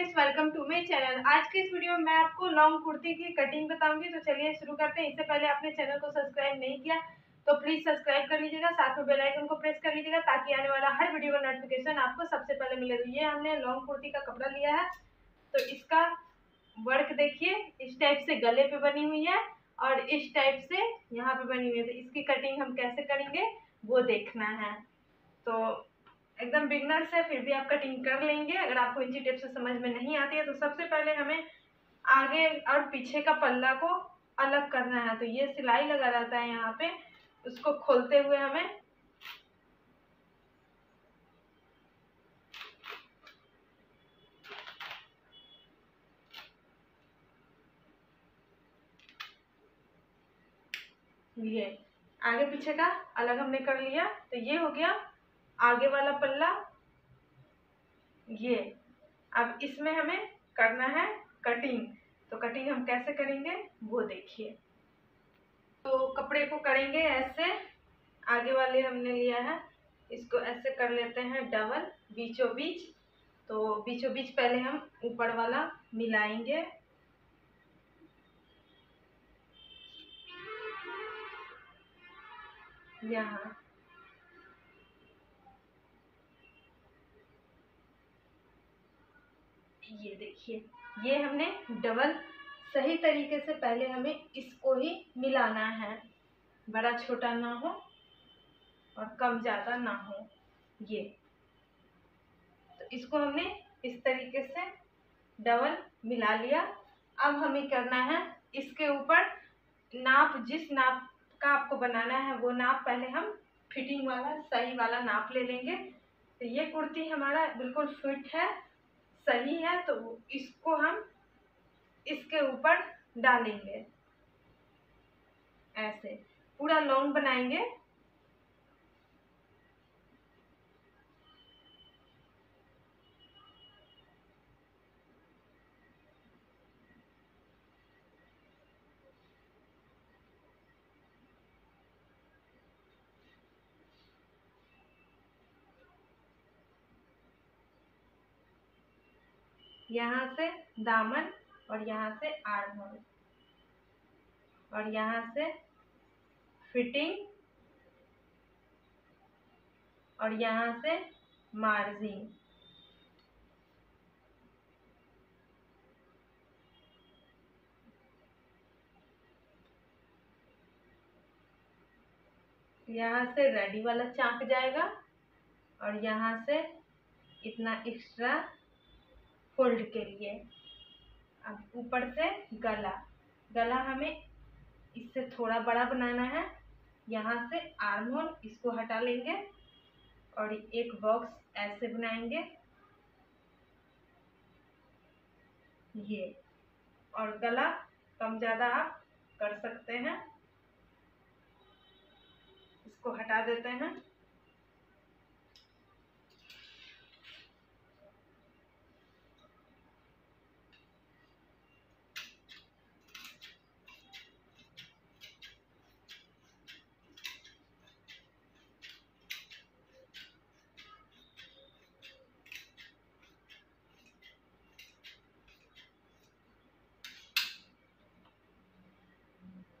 Friends welcome to my channel आज के इस वीडियो में मैं आपको लॉन्ग कुर्ती की कटिंग बताऊँगी तो चलिए शुरू करते हैं। इससे पहले आपने चैनल को सब्सक्राइब नहीं किया तो प्लीज़ सब्सक्राइब कर लीजिएगा, साथ में बेल आइकन को प्रेस कर लीजिएगा, ताकि आने वाला हर वीडियो का नोटिफिकेशन आपको सबसे पहले मिले। तो ये हमने लॉन्ग कुर्ती का कपड़ा लिया है तो इसका वर्क देखिए, इस टाइप से गले पे बनी हुई है, और इस टाइप से यहाँ पे बनी हुई है। तो इसकी कटिंग हम कैसे करेंगे, वो देखना है। तो एकदम बिगनर से फिर भी आप कटिंग कर लेंगे। अगर आपको इंची टेप से समझ में नहीं आती है तो सबसे पहले हमें आगे और पीछे का पल्ला को अलग करना है। तो ये सिलाई लगा रहता है यहाँ पे। उसको खोलते हुए हमें ये आगे पीछे का अलग हमने कर लिया। तो ये हो गया आगे वाला पल्ला, ये। अब इसमें हमें करना है कटिंग तो कटिंग हम कैसे करेंगे? वो देखिए। तो कपड़े को करेंगे ऐसे। आगे वाले हमने लिया है। इसको ऐसे कर लेते हैं डबल बीचों बीच तो बीचों बीच पहले हम ऊपर वाला मिलाएँगे। यहाँ। ये देखिए, ये हमने डबल सही तरीके से पहले हमें इसको ही मिलाना है। बड़ा छोटा ना हो और कम ज़्यादा ना हो ये। तो इसको हमने इस तरीके से डबल मिला लिया। अब हमें करना है इसके ऊपर नाप, जिस नाप का आपको बनाना है, वो नाप पहले हम फिटिंग वाला, सही वाला नाप ले लेंगे। तो ये कुर्ती हमारा बिल्कुल फिट है। सही है तो इसको हम इसके ऊपर डालेंगे। ऐसे पूरा लॉन्ग बनाएँगे। यहाँ से दामन और यहाँ से आर्म होल और यहाँ से फिटिंग। और यहाँ से मार्जिन। यहाँ से रेडी वाला चाक जाएगा। और यहाँ से इतना एक्स्ट्रा फोल्ड के लिए। अब ऊपर से गला। गला हमें इससे थोड़ा बड़ा बनाना है। यहाँ से आर्म होल, इसको हटा लेंगे और एक बॉक्स ऐसे बनाएँगे। ये। और गला कम ज़्यादा आप कर सकते हैं। इसको हटा देते हैं।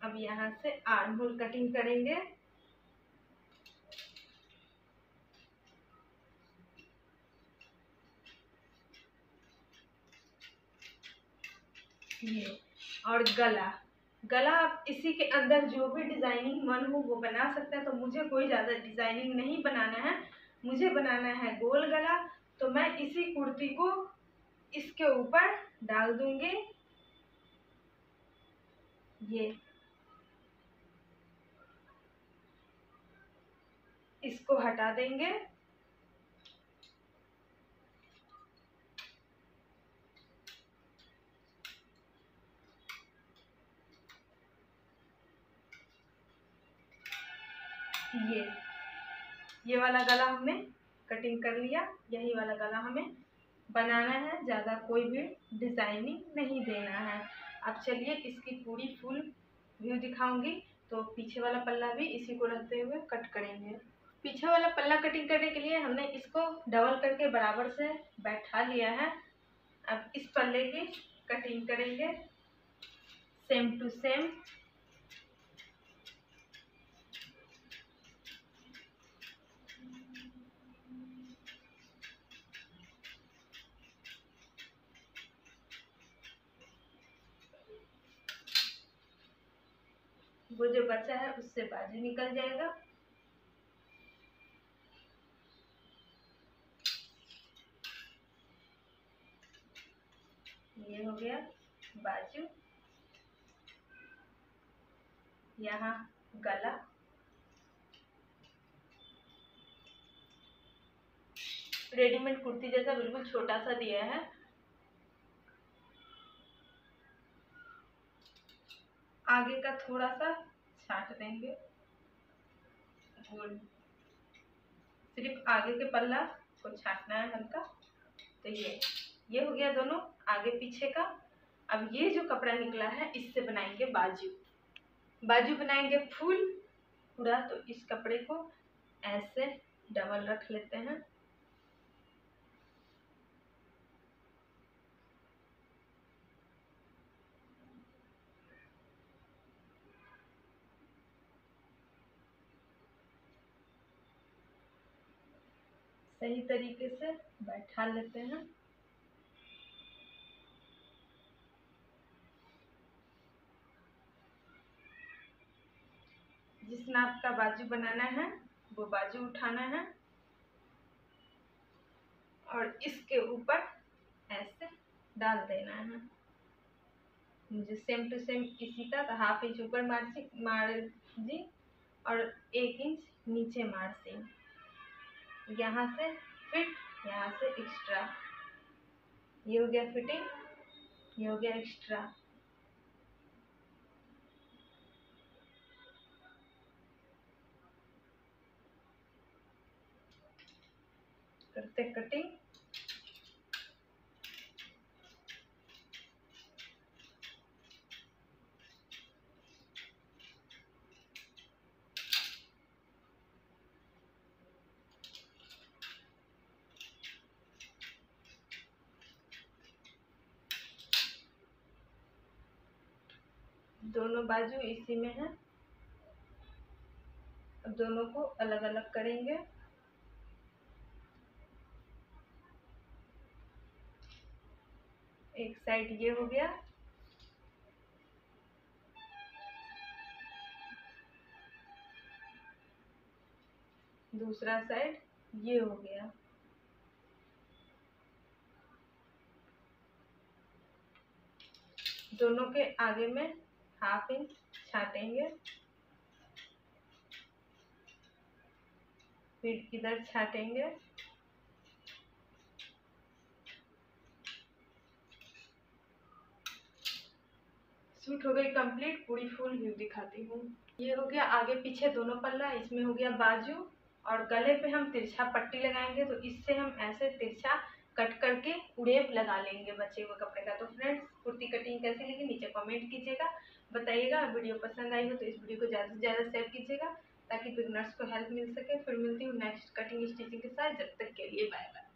अब यहाँ से आर्म होल कटिंग करेंगे। ये, और गला। गला आप इसी के अंदर जो भी डिज़ाइनिंग मन हो, वो बना सकते हैं। तो मुझे कोई ज़्यादा डिज़ाइनिंग नहीं बनाना है। मुझे बनाना है गोल गला। तो मैं इसी कुर्ती को इसके ऊपर डाल दूँगी। ये इसको हटा देंगे। ये ये वाला गला हमने कटिंग कर लिया, यही वाला गला हमें बनाना है, ज़्यादा कोई भी डिज़ाइनिंग नहीं देना है। अब चलिए इसकी पूरी फुल व्यू दिखाऊँगी तो पीछे वाला पल्ला भी इसी को रखते हुए कट करेंगे। पीछे वाला पल्ला कटिंग करने के लिए हमने इसको डबल करके बराबर से बैठा लिया है। अब इस पल्ले की कटिंग करेंगे। सेम टू सेम वो जो बचा है उससे बाजू निकल जाएगा। ये हो गया बाजू। यहाँ गला। रेडीमेड कुर्ती जैसा बिल्कुल छोटा सा दिया है। आगे का थोड़ा सा छाट देंगे। सिर्फ़ आगे के पल्ला को छाटना है हल्का। तो ये। ये हो गया दोनों, आगे पीछे का। अब ये जो कपड़ा निकला है, इससे बनाएँगे बाजू। बाजू बनाएँगे फूल पूरा तो इस कपड़े को ऐसे डबल रख लेते हैं। सही तरीके से बैठा लेते हैं। जिस नाप का बाजू बनाना है, वो बाजू उठाना है। और इसके ऊपर ऐसे डाल देना है। मुझे सेम टू सेम इसी का तो हाफ़ इंच ऊपर मार्जिन मार्जिन और एक इंच नीचे मार्जिन यहाँ से फिट यहाँ से एक्स्ट्रा ये हो गया फिटिंग ये हो गया एक्स्ट्रा करते कटिंग दोनों बाजू इसी में है। दोनों को अलग अलग करेंगे। एक साइड ये हो गया। दूसरा साइड ये हो गया। दोनों के आगे में हाफ़ इंच छाटेंगे। फिर इधर छाटेंगे। सूट हो गई कंप्लीट पूरी फुल व्यू दिखाती हूँ। ये हो गया आगे पीछे दोनों पल्ला, इसमें हो गया बाजू और गले पे हम तिरछा पट्टी लगाएँगे तो इससे हम ऐसे तिरछा कट करके उड़ेब लगा लेंगे बचे हुए कपड़े का। तो फ्रेंड्स कुर्ती कटिंग कैसी लगी? नीचे कमेंट कीजिएगा, बताइएगा। वीडियो पसंद आई हो तो इस वीडियो को ज़्यादा से ज़्यादा शेयर कीजिएगा, ताकि बिगनर्स को हेल्प मिल सके। फिर मिलती हूँ नेक्स्ट कटिंग स्टिचिंग के साथ। जब तक के लिए बाय बाय